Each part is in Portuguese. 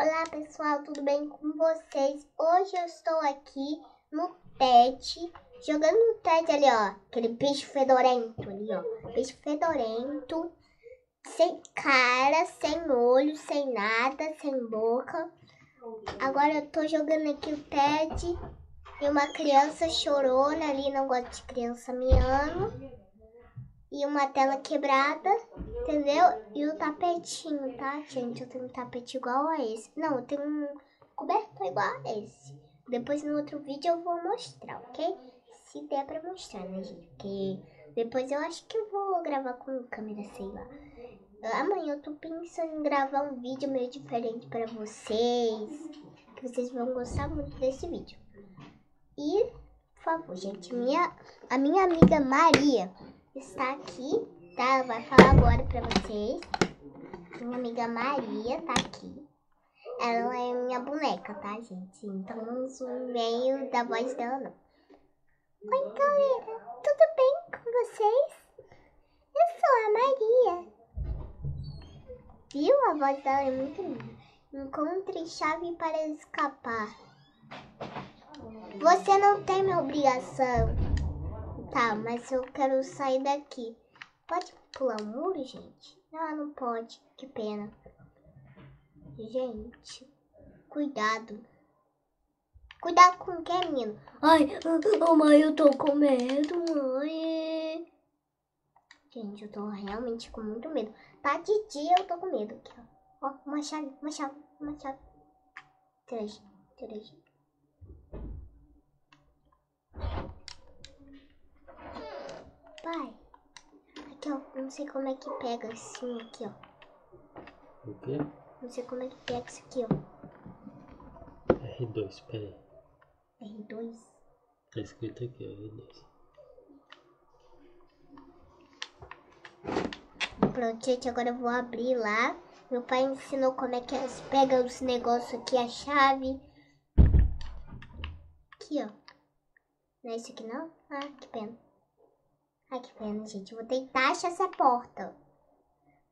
Olá pessoal, tudo bem com vocês? Hoje eu estou aqui no TED, jogando no TED ali, ó, aquele bicho fedorento ali, ó, bicho fedorento, sem cara, sem olho, sem nada, sem boca. Agora eu tô jogando aqui o TED e uma criança chorona ali, não gosto de criança miando e uma tela quebrada, entendeu? E o tapetinho, tá, gente? Eu tenho um tapete igual a esse. Não, eu tenho um cobertor igual a esse. Depois no outro vídeo eu vou mostrar, ok? Se der pra mostrar, né, gente? Porque depois eu acho que eu vou gravar com câmera, sei lá. Amanhã eu tô pensando em gravar um vídeo meio diferente pra vocês. Que vocês vão gostar muito desse vídeo. E, por favor, gente, minha, a minha amiga Maria está aqui, tá? Ela vai falar agora pra vocês. Minha amiga Maria tá aqui. Ela é minha boneca, tá, gente? Então não meio da voz dela, não. Oi, galera. Tudo bem com vocês? Eu sou a Maria. Viu? A voz dela é muito linda. Encontre chave para escapar. Você não tem minha obrigação. Tá, mas eu quero sair daqui. Pode pular o muro, gente? Não, não pode. Que pena. Gente, cuidado. Cuidado com o que, menino? Ai, oh, mãe, eu tô com medo, mãe. Gente, eu tô realmente com muito medo. Tá de dia, eu tô com medo. Aqui, ó. Ó, uma chave, uma chave, uma chave. Três, três. Pai, aqui ó, não sei como é que pega assim aqui ó. O quê? Não sei como é que pega isso aqui ó. R2, peraí. R2. Tá escrito aqui, ó, R2. Pronto, gente, agora eu vou abrir lá. Meu pai ensinou como é que pega os negócios aqui, a chave. Aqui, ó. Não é isso aqui não? Ah, que pena. Ai, que pena, gente. Vou tentar achar essa porta.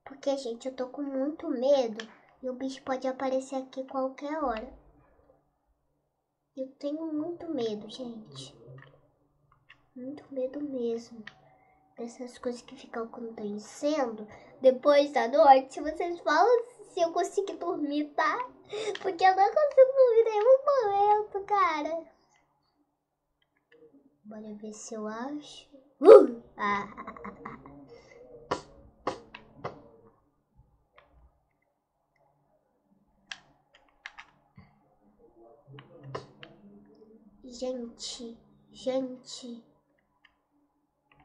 Porque, gente, eu tô com muito medo. E o bicho pode aparecer aqui qualquer hora. Eu tenho muito medo, gente. Muito medo mesmo. Dessas coisas que ficam acontecendo depois da noite. Vocês falam se eu conseguir dormir, tá? Porque eu não consigo dormir nenhum momento, cara. Bora ver se eu acho. Uh! Gente, gente.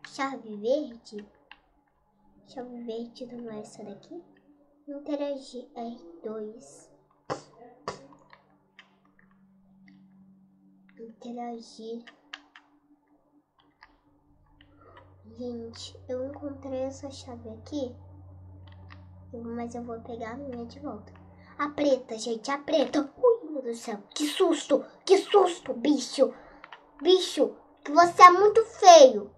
Chave verde? Chave verde não é essa daqui? Interagir R2. Interagir. Gente, eu encontrei essa chave aqui. Mas eu vou pegar a minha de volta. A preta, gente, a preta. Ui, meu Deus do céu. Que susto, que susto, bicho. Bicho, você é muito feio.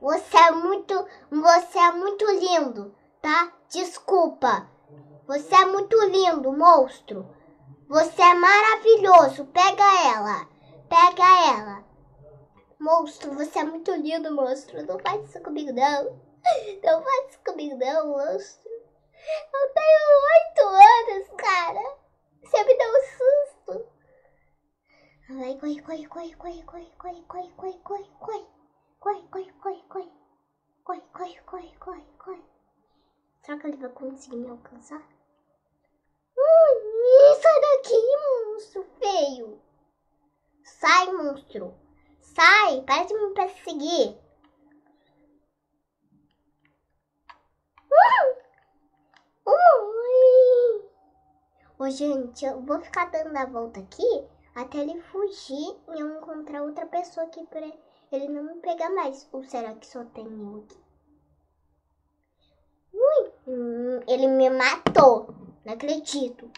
Você é muito, você é muito lindo, tá? Desculpa. Você é muito lindo, monstro. Você é maravilhoso. Pega ela. Pega ela. Monstro, você é muito lindo, monstro. Não faz isso comigo, não. Não faz isso comigo, não, monstro. Eu tenho oito anos, cara. Você me deu um susto. Vai, corre, corre, corre, corre, corre, corre, corre, corre, corre, corre. Corre, corre, corre, corre. Corre, corre, corre, corre, corre. Será que ele vai conseguir me alcançar? Ui, sai daqui, monstro feio. Sai, monstro. Sai, para de me perseguir. Ui. Ô, gente, eu vou ficar dando a volta aqui até ele fugir e eu encontrar outra pessoa aqui pra ele não me pegar mais. Ou será que só tem eu aqui? Ui, hum, ele me matou. Não acredito.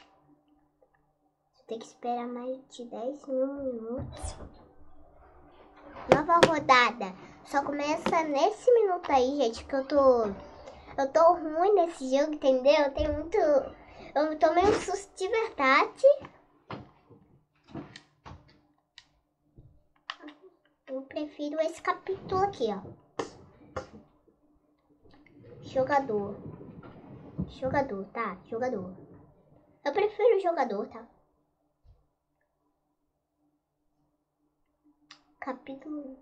Tem que esperar mais de 10 mil minutos. Nova rodada. Só começa nesse minuto aí, gente, que eu tô... Eu tô ruim nesse jogo, entendeu? Eu tenho muito... Eu tomei um susto de verdade. Eu prefiro esse capítulo aqui, ó. Jogador. Jogador, tá? Jogador. Eu prefiro jogador, tá? Capítulo.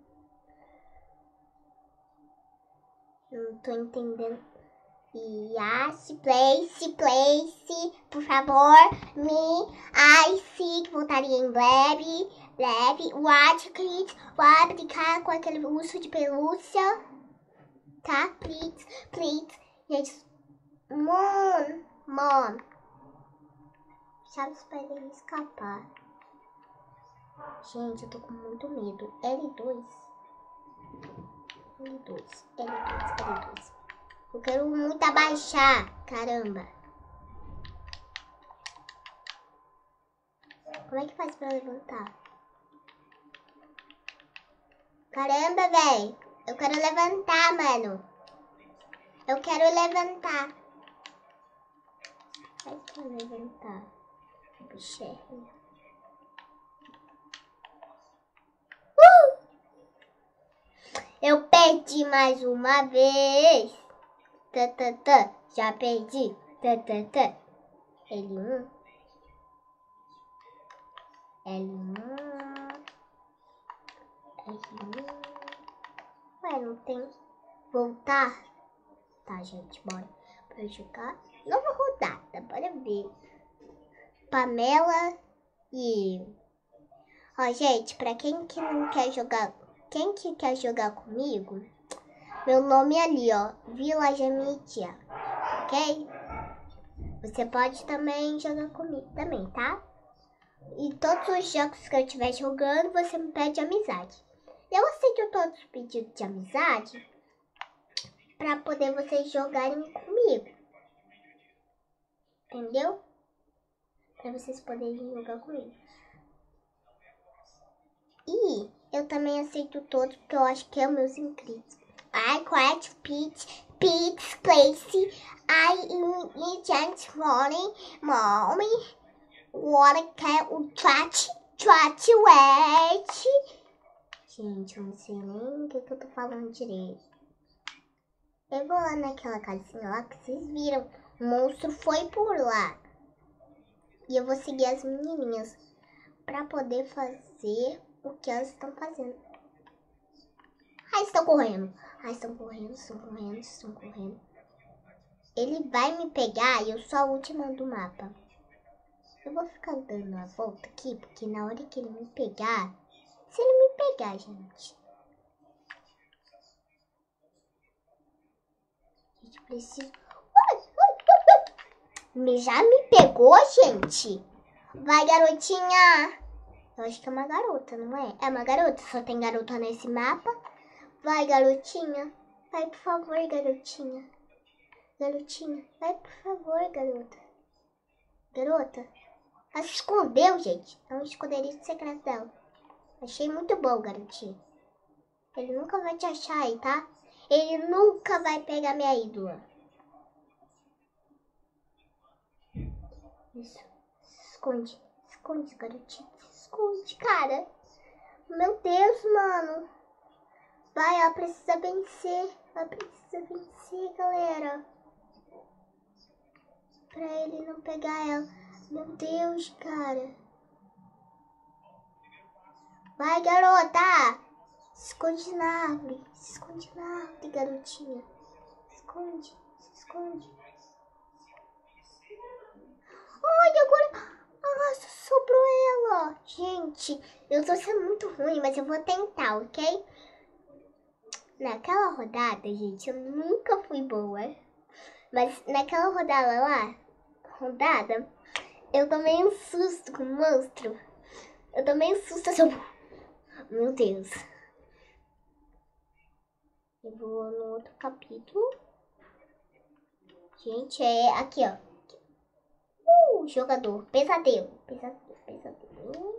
Não tô entendendo. Yes, place, place, por favor, me, I seek, voltaria em breve, breve, watch, click, vou brincar com aquele urso de pelúcia, tá? Please, please, gente, mom, mom, sabe para ele escapar. Gente, eu tô com muito medo. L2, L2, L2, L2. Eu quero muito abaixar. Caramba. Como é que faz pra levantar? Caramba, velho. Eu quero levantar, mano. Eu quero levantar. Faz pra levantar. Bichinho. Uh! Eu perdi mais uma vez tã, tã, tã. Já perdi. Tã, tã, tã. L1. L1. L1. Ué, não tem. Voltar. Tá, gente, bora. Pra jogar. Nova rodada, bora ver. Pamela e Ó, gente, pra quem que não quer jogar, quem que quer jogar comigo, meu nome é ali, ó, Vila Jamitia, ok? Você pode também jogar comigo também, tá? E todos os jogos que eu estiver jogando, você me pede amizade. Eu aceito todos os pedidos de amizade para poder vocês jogarem comigo. Entendeu? Para vocês poderem jogar comigo. Eu também aceito todos porque eu acho que é meus inscritos. I quite Pete, Pete's place. I just morning, mommy. What can o trate, trate wet. Gente, eu não sei nem o que, que eu tô falando direito. Eu vou lá naquela casinha lá que vocês viram. O monstro foi por lá. E eu vou seguir as menininhas pra poder fazer o que elas estão fazendo. Ai, estão correndo. Ai, estão correndo, estão correndo, estão correndo. Ele vai me pegar e eu sou a última do mapa. Eu vou ficar dando a volta aqui, porque na hora que ele me pegar... Se ele me pegar, gente... Gente precisa... Me já me pegou, gente? Vai, garotinha! Eu acho que é uma garota, não é? É uma garota, só tem garota nesse mapa. Vai, garotinha. Vai, por favor, garotinha. Garotinha, vai, por favor, garota. Garota. Ela se escondeu, gente. É um esconderijo secreto dela. Achei muito bom, garotinha. Ele nunca vai te achar aí, tá? Ele nunca vai pegar minha ídola. Isso. Se esconde. Se esconde, garotinha. Esconde, cara. Meu Deus, mano. Vai, ela precisa vencer. Ela precisa vencer, galera. Pra ele não pegar ela. Meu Deus, cara. Vai, garota! Se esconde na árvore. Se esconde na árvore, garotinha. Se esconde, se esconde. Ai, agora... Nossa, sobrou ela. Gente, eu tô sendo muito ruim, mas eu vou tentar, ok? Naquela rodada, gente, eu nunca fui boa. Mas naquela rodada lá, rodada, eu tomei um susto com o monstro. Eu tomei um susto, eu Meu Deus. Eu vou no outro capítulo. Gente, é aqui, ó. Uh, jogador. Pesadelo. Pesadelo, pesadelo.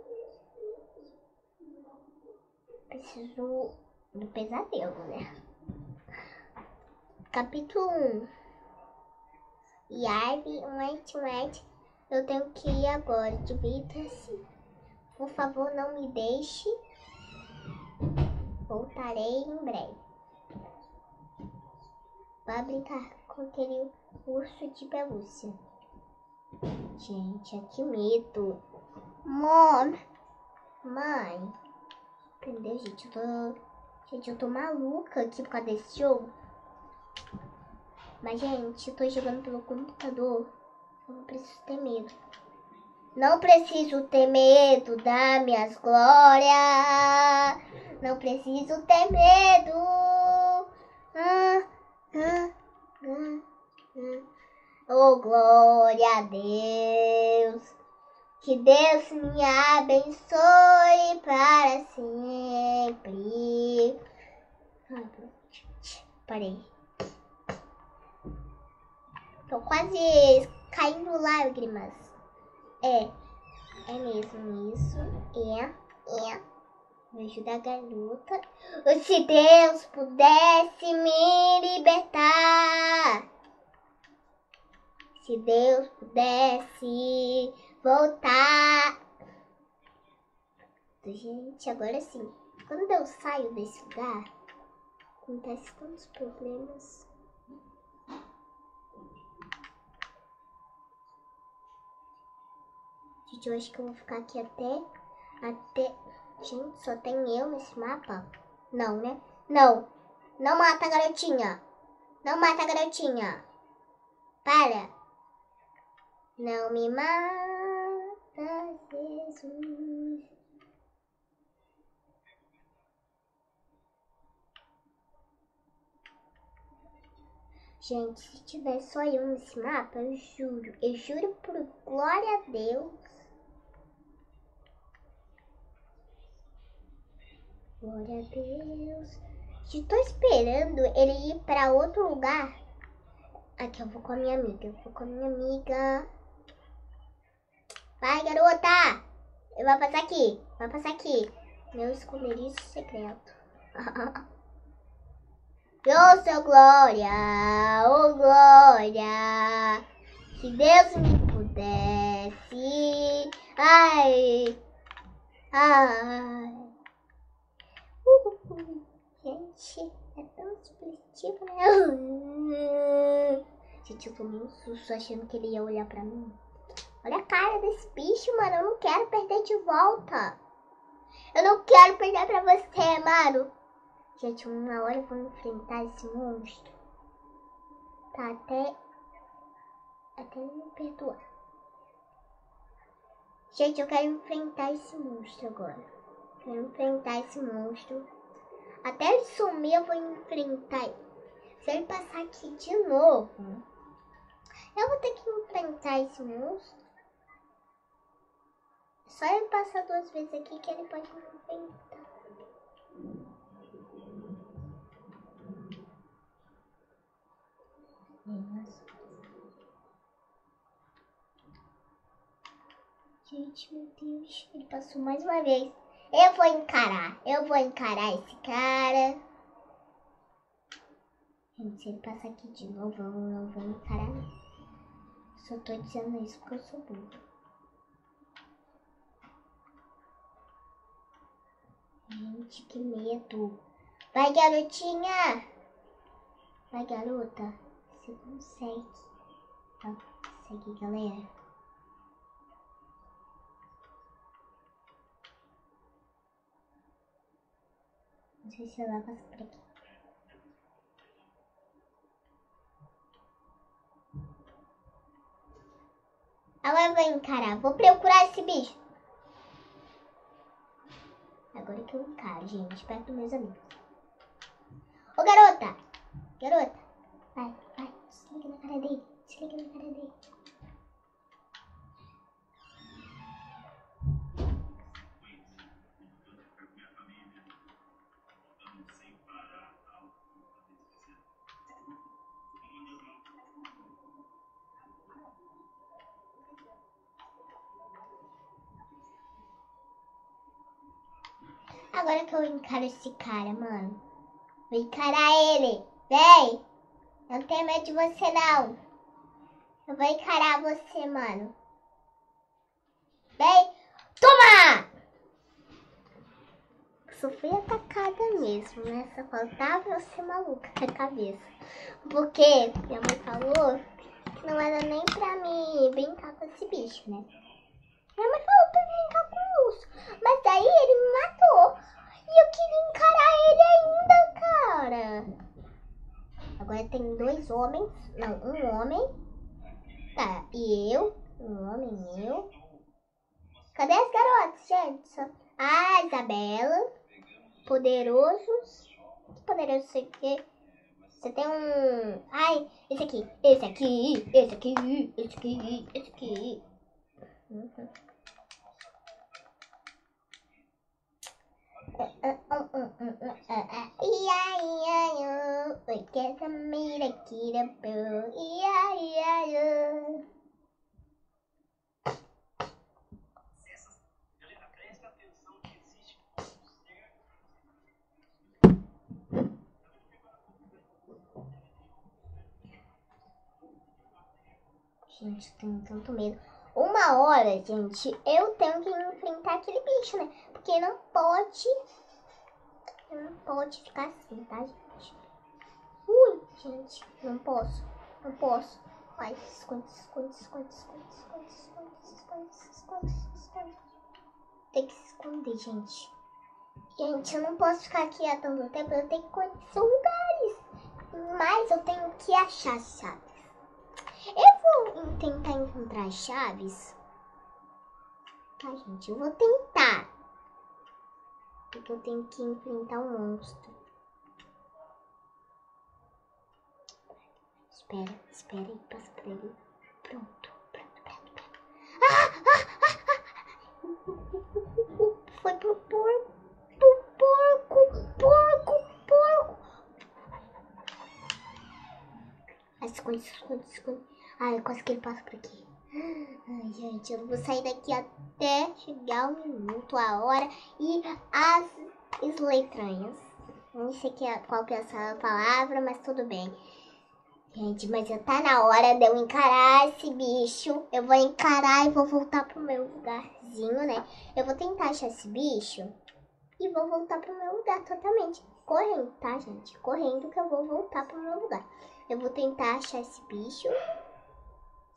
Preciso do pesadelo, né? Capítulo 1 e Ivy, um White Eu tenho que ir agora. Divirta-se. Por favor, não me deixe. Voltarei em breve. Vai brincar com aquele urso de pelúcia. Gente, é que medo. Mom. Mãe. Entendeu, gente? Eu tô... Gente, eu tô maluca aqui por causa desse jogo. Mas, gente, eu tô jogando pelo computador. Eu não preciso ter medo. Não preciso ter medo das minhas glórias. Não preciso ter medo. Ah, ah, ah, ah. Oh, glória a Deus. Que Deus me abençoe para sempre. Parei. Tô quase caindo lágrimas. É, é mesmo isso. É, é. Me ajuda a garota. Se Deus pudesse me libertar. Se Deus pudesse voltar. Gente, agora sim. Quando eu saio desse lugar, acontece tantos problemas. Gente, eu acho que eu vou ficar aqui até... Até... Gente, só tem eu nesse mapa? Não, né? Não. Não mata a garotinha. Não mata a garotinha. Para. Não me mata, Jesus. Gente, se tiver só eu nesse mapa, eu juro, eu juro por glória a Deus Glória a Deus. Estou esperando ele ir para outro lugar. Aqui, eu vou com a minha amiga. Eu vou com a minha amiga. Vai, garota! Eu vou passar aqui. Vai passar aqui. Meu esconderijo secreto. Eu sou Glória, oh Glória. Se Deus me pudesse. Ai, ai. Gente, é tão expressivo, né? Gente, eu tomei um susto achando que ele ia olhar pra mim. Olha a cara desse bicho, mano. Eu não quero perder de volta. Eu não quero perder pra você, mano. Gente, uma hora eu vou enfrentar esse monstro. Tá até... Até me perdoar. Gente, eu quero enfrentar esse monstro agora. Quero enfrentar esse monstro. Até ele sumir, eu vou enfrentar Se ele passar aqui de novo, eu vou ter que enfrentar esse monstro. Só ele passar duas vezes aqui que ele pode me enfrentar. Gente, meu Deus, ele passou mais uma vez. Eu vou encarar. Eu vou encarar esse cara. Gente, se ele passar aqui de novo, eu não vou encarar. Só tô dizendo isso porque eu sou burro. Gente, que medo. Vai, garotinha. Vai, garota. Você consegue. Tá, segue, galera. Não sei se ela passa por aqui. Eu vou encarar. Vou procurar esse bicho. Agora que eu encaro, gente. Perto dos meus amigos. Ô, garota! Garota! Vai, vai. Desliga na cara dele. Desliga na cara dele. Agora que eu encaro esse cara, mano. Vou encarar ele. Vem. Não tenho medo de você, não. Eu vou encarar você, mano. Vem. Toma! Só fui atacada mesmo, né? Só faltava eu ser maluca com a cabeça. Porque minha mãe falou que não era nem pra mim brincar com esse bicho, né? Minha mãe falou pra brincar urso. Mas daí ele me matou. E eu queria encarar ele ainda, cara. Agora tem dois homens. Não, um homem. Tá, e eu. Um homem eu. Cadê as garotas, gente? Ah, Isabela. Poderosos. Poderoso sei o quê? Você tem um. Ai, esse aqui, esse aqui, esse aqui, esse aqui, esse aqui. Uhum. Gente, tenho tanto medo. Uma hora, gente, eu tenho que enfrentar aquele bicho, né? Porque não pode. Não pode ficar assim, tá, gente? Ui, gente, não posso. Não posso. Vai, esconde, esconde, esconde, esconde, esconde, esconde, esconde, esconde, esconde. Tem que se esconder, gente. Gente, eu não posso ficar aqui há tanto tempo. Eu tenho que conhecer lugares. Mas eu tenho que achar chaves. Eu vou tentar encontrar chaves. Tá, gente? Eu vou tentar. Porque eu tenho que enfrentar um monstro. Espera, espera aí, passa por ali. Pronto, pronto, pronto, pronto. Ah, ah, ah, ah. Foi pro porco, pro porco, porco, porco. Ai, esconde, esconde, esconde. Ai, quase que ele passa por aqui. Ai, gente, eu vou sair daqui até chegar o minuto, a hora e as letranhas. Não sei que é, qual que é essa palavra, mas tudo bem. Gente, mas já tá na hora de eu encarar esse bicho. Eu vou encarar e vou voltar pro meu lugarzinho, né? Eu vou tentar achar esse bicho e vou voltar pro meu lugar totalmente. Correndo, tá, gente? Correndo que eu vou voltar pro meu lugar. Eu vou tentar achar esse bicho.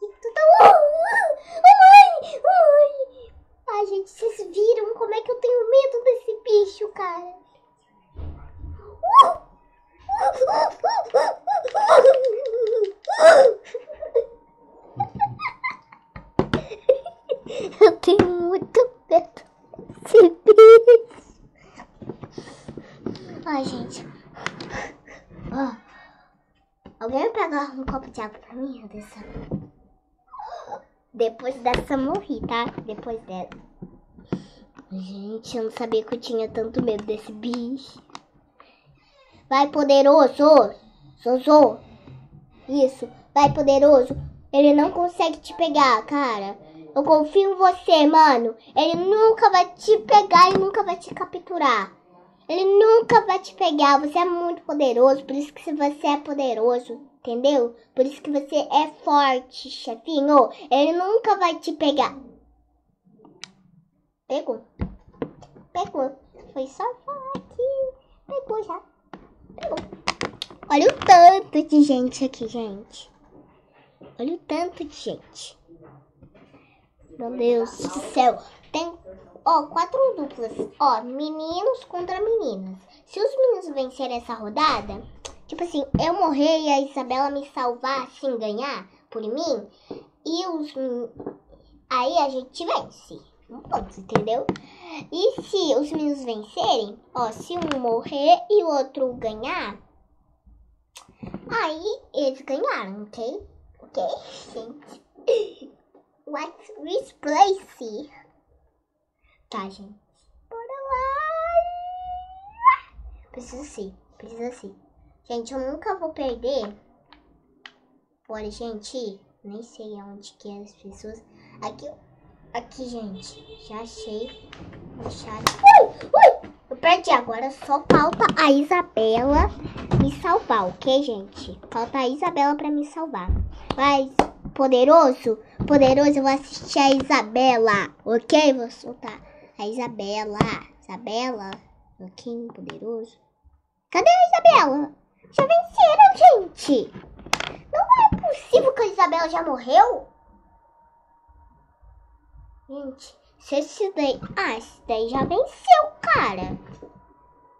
E tudo... Uh, uh, mãe! Mãe! Ai, gente, vocês viram como é que eu tenho medo desse bicho, cara? Eu tenho muito medo desse bicho. Ai, gente. Ó. Alguém pega um copo de água pra mim, dessa? Depois dessa morri, tá? Depois dela. Gente, eu não sabia que eu tinha tanto medo desse bicho. Vai, poderoso! Sozo! Isso, vai, poderoso! Ele não consegue te pegar, cara. Eu confio em você, mano. Ele nunca vai te pegar e nunca vai te capturar. Ele nunca vai te pegar. Você é muito poderoso, por isso que você é poderoso, entendeu? Por isso que você é forte, chefinho. Ele nunca vai te pegar. Pegou. Pegou. Foi só falar aqui. Pegou já. Pegou. Olha o tanto de gente aqui, gente. Olha o tanto de gente. Meu Deus do céu. Tem, ó, quatro duplas. Ó, meninos contra meninas. Se os meninos vencerem essa rodada, tipo assim, eu morrer e a Isabela me salvar, assim, ganhar por mim, e os... Aí a gente vence. Um ponto, entendeu? E se os meninos vencerem, ó, se um morrer e o outro ganhar, aí eles ganharam, ok? Ok, gente? What's this place? Tá, gente. Bora lá! Precisa ser, precisa ser. Gente, eu nunca vou perder. Bora, gente. Nem sei aonde que é as pessoas. Aqui, aqui, gente. Já achei o chat. Ui, ui! Eu perdi agora. Só falta a Isabela me salvar, ok, gente? Falta a Isabela pra me salvar. Mas poderoso, poderoso, eu vou assistir a Isabela, ok? Vou soltar a Isabela, Isabela, ok, poderoso. Cadê a Isabela? Já venceram, gente. Não é possível que a Isabela já morreu. Gente, se esse daí... Ah, esse daí já venceu, cara.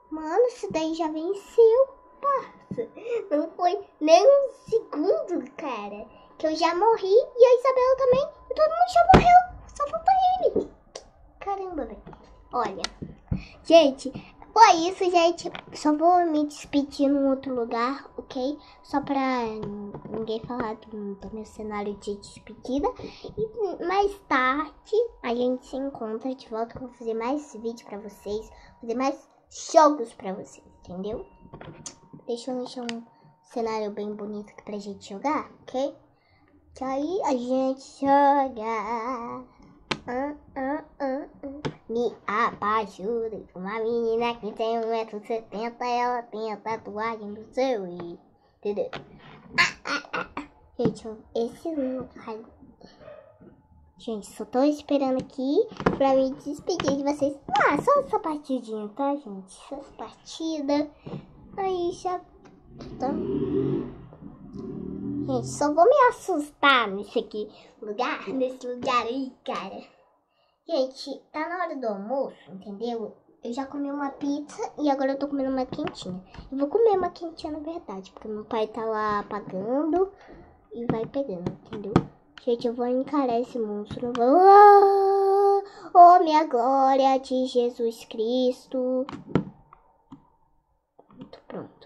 Mano, esse daí já venceu, parça. Não foi nem um segundo, cara. Que eu já morri e a Isabela também. E todo mundo já morreu. Só falta ele. Caramba, velho. Olha. Gente, foi isso, gente. Só vou me despedir num outro lugar, ok? Só pra ninguém falar do, do meu cenário de despedida. E mais tarde a gente se encontra de volta. Vou fazer mais vídeos pra vocês. Fazer mais jogos pra vocês, entendeu? Deixa eu deixar um cenário bem bonito aqui pra gente jogar, ok? Que aí a gente joga. Ah, ah, ah. Me apaixonei uma menina que tem 1,70m. Ela tem a tatuagem no seu i. Entendeu? Ah, ah, ah. Gente, esse não. Ai. Gente, só tô esperando aqui pra me despedir de vocês. Ah, só essa partidinha, tá, gente? Só essa partida. Aí já. Tá. Gente, só vou me assustar nesse aqui lugar, nesse lugar aí, cara. Gente, tá na hora do almoço, entendeu? Eu já comi uma pizza e agora eu tô comendo uma quentinha. Eu vou comer uma quentinha na verdade, porque meu pai tá lá pagando e vai pegando, entendeu? Gente, eu vou encarar esse monstro. Eu vou... Ah, oh, minha glória de Jesus Cristo. Pronto, pronto.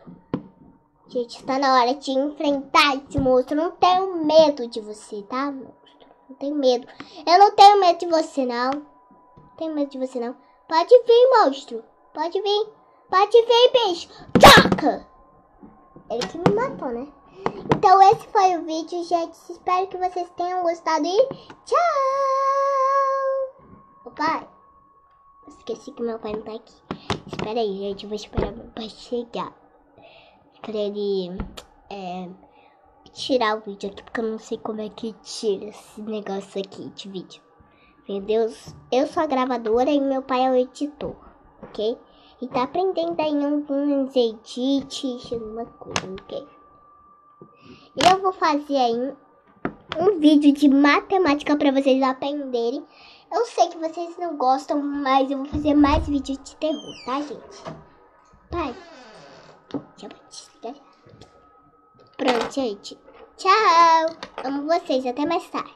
Gente, tá na hora de enfrentar esse monstro. Não tenho medo de você, tá, monstro? Não tenho medo. Eu não tenho medo de você, não. Não tenho medo de você, não. Pode vir, monstro. Pode vir. Pode vir, bicho. Tchoca! Ele que me matou, né? Então esse foi o vídeo, gente. Espero que vocês tenham gostado e tchau! Pai. Esqueci que meu pai não tá aqui. Espera aí, gente. Vou esperar meu pai chegar. Ele é, tirar o vídeo aqui, porque eu não sei como é que tira esse negócio aqui de vídeo. Meu Deus, eu sou a gravadora e meu pai é o editor, ok? E tá aprendendo aí alguns edits, alguma coisa, ok? E eu vou fazer aí um vídeo de matemática para vocês aprenderem. Eu sei que vocês não gostam, mas eu vou fazer mais vídeos de terror, tá, gente? Pai, vou desligar. Pronto, gente. Tchau. Amo vocês. Até mais tarde.